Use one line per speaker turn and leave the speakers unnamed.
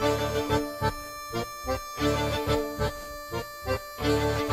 you